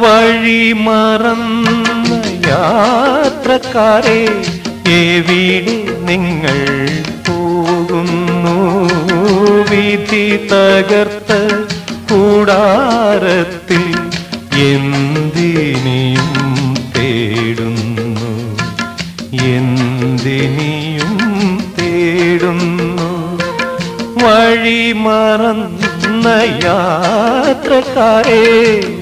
വഴി മറന്ന യാത്രക്കാരെ എവിടെ നിങ്ങൾ പോകുന്നു. വിധി തകർത്ത കൂടാരത്തിൽ എന്തിനെയും തേടുന്നു. എന്തിനെയും തേടുന്നു. വഴി മറന്ന യാത്രക്കാരെ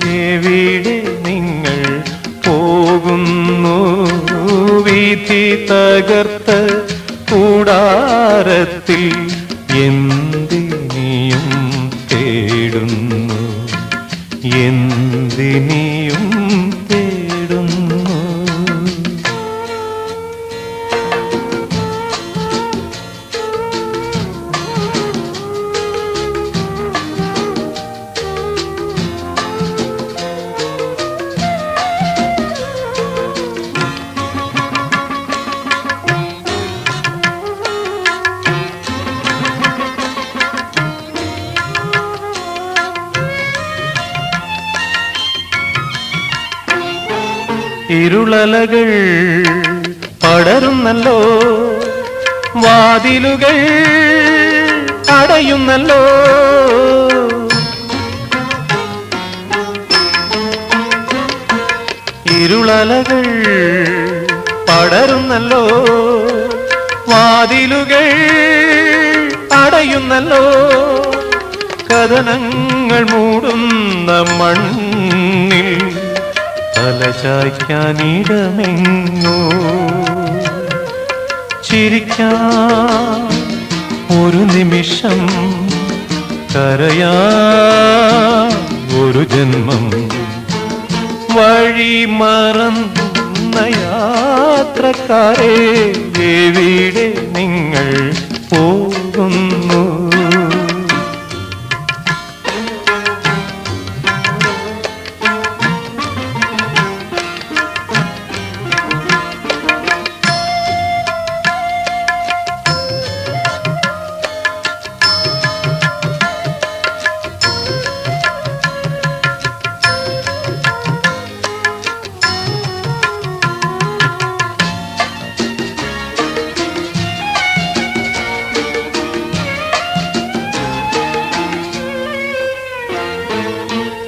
എവിടെ നിങ്ങൾ പോകുന്നു. വിധി തകർത്ത കൂടാരത്തിൽ എന്തിനിയും തേടുന്നു. എന്തിനിയും ഇരുളലകൾ പടരുന്നല്ലോ. വാതിലുകൾ അടയുന്നല്ലോ. ഇരുളലകൾ പടരുന്നല്ലോ. വാതിലുകൾ അടയുന്നല്ലോ. കഥനങ്ങൾ മൂടുന്ന മണ്ണിൽ തലചായ്ക്കാനിടമെങ്ങോ ചിരിക്കാൻ ഒരു നിമിഷം കരയാ ഒരു ജന്മം വഴി മറന്ന യാത്രക്കാരെ എവിടെ നിങ്ങൾ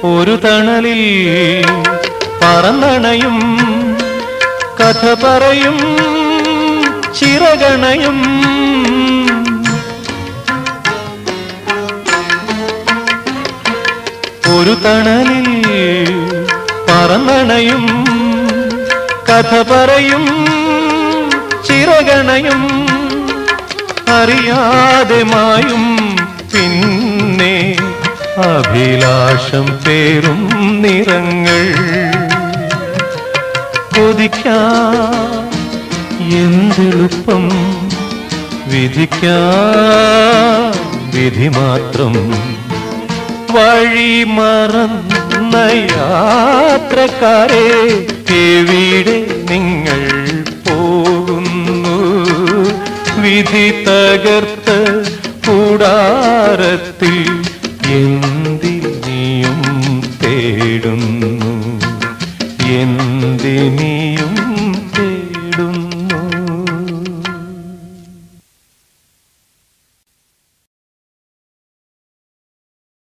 ഒരു തണലിൽ പറന്നണയും കഥ പറയും ചിറകണയും. ഒരു തണലിൽ പറന്നണയും കഥ പറയും ചിറകണയും. അറിയാതെ മായും പിന്നെ അഭിലാഷം പേരും നിറങ്ങൾ. കൊതിക്കാ എന്തെളുപ്പം വിധിക്കാ വിധി മാത്രം വഴി മറന്ന യാത്രക്കാരെ എവിടെ നിങ്ങൾ പോകുന്നു? വിധി തകർത്ത് കൂടാരത്തിൽ